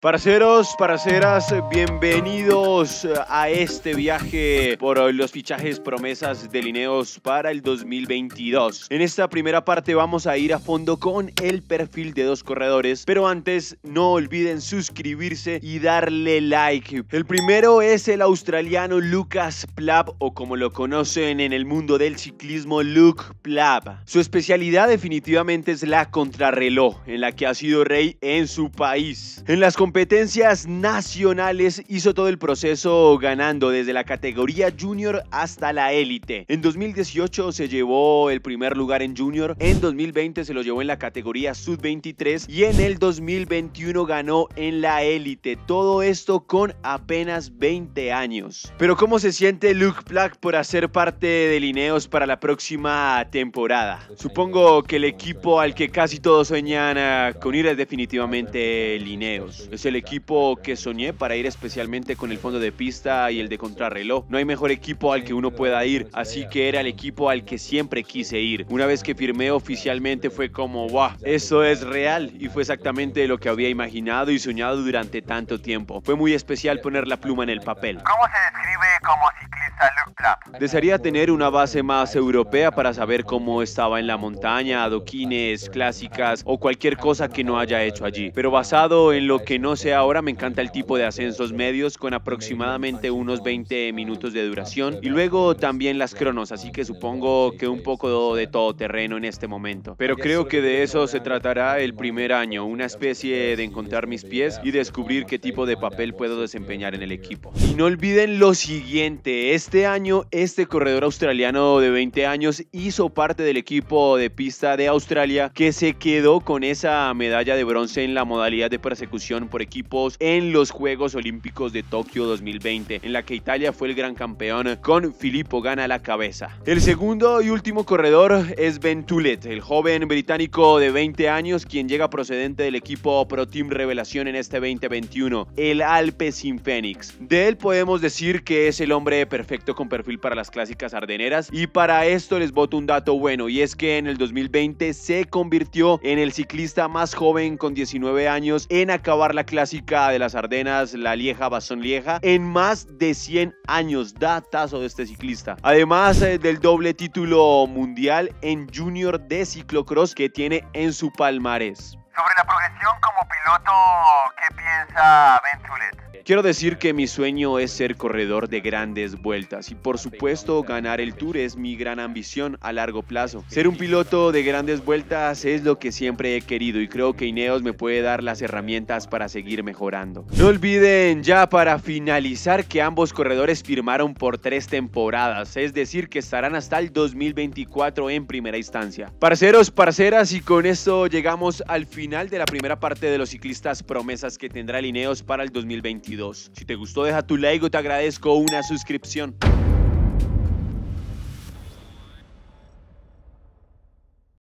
Parceros, parceras, bienvenidos a este viaje por los fichajes promesas de Lineos para el 2022. En esta primera parte vamos a ir a fondo con el perfil de dos corredores, pero antes no olviden suscribirse y darle like. El primero es el australiano Lucas Plab o como lo conocen en el mundo del ciclismo Luke Plab. Su especialidad definitivamente es la contrarreloj, en la que ha sido rey en su país. En las competencias nacionales hizo todo el proceso ganando desde la categoría junior hasta la élite. En 2018 se llevó el primer lugar en junior, en 2020 se lo llevó en la categoría sub-23 y en el 2021 ganó en la élite. Todo esto con apenas 20 años. Pero ¿cómo se siente Luke Black por hacer parte de Lineos para la próxima temporada? Supongo que el equipo al que casi todos sueñan ah, con ir es definitivamente Lineos es el equipo que soñé para ir especialmente con el fondo de pista y el de contrarreloj. No hay mejor equipo al que uno pueda ir, así que era el equipo al que siempre quise ir. Una vez que firmé oficialmente fue como, wow, eso es real y fue exactamente lo que había imaginado y soñado durante tanto tiempo. Fue muy especial poner la pluma en el papel. ¿Cómo se describe como Plapp? Desearía tener una base más europea para saber cómo estaba en la montaña, adoquines, clásicas o cualquier cosa que no haya hecho allí. Pero basado en lo que no sé ahora, me encanta el tipo de ascensos medios con aproximadamente unos 20 minutos de duración y luego también las cronos, así que supongo que un poco de todo terreno en este momento. Pero creo que de eso se tratará el primer año, una especie de encontrar mis pies y descubrir qué tipo de papel puedo desempeñar en el equipo. Y no olviden lo siguiente, este año este corredor australiano de 20 años hizo parte del equipo de pista de Australia que se quedó con esa medalla de bronce en la modalidad de persecución por equipos en los Juegos Olímpicos de Tokio 2020, en la que Italia fue el gran campeón con Filippo Gana a la cabeza. El segundo y último corredor es Ben Tulet, el joven británico de 20 años quien llega procedente del equipo Pro Team Revelación en este 2021, el Alpecin Phoenix. De él podemos decir que es el hombre perfecto con perfil para las clásicas ardeneras y para esto les voto un dato bueno y es que en el 2020 se convirtió en el ciclista más joven con 19 años en acabar la clásica de las Ardenas, la Lieja Basson Lieja, en más de 100 años. Datazo de este ciclista. Además eh, del doble título mundial en junior de ciclocross que tiene en su palmarés. Sobre la progresión como piloto, ¿qué piensa Ben Tulet? Quiero decir que mi sueño es ser corredor de grandes vueltas y por supuesto ganar el Tour es mi gran ambición a largo plazo. Ser un piloto de grandes vueltas es lo que siempre he querido y creo que Ineos me puede dar las herramientas para seguir mejorando. No olviden ya para finalizar que ambos corredores firmaron por tres temporadas, es decir que estarán hasta el 2024 en primera instancia. Parceros, parceras y con esto llegamos al final de la primera parte de los ciclistas promesas que tendrá Ineos para el 2022. Si te gustó deja tu like o te agradezco una suscripción.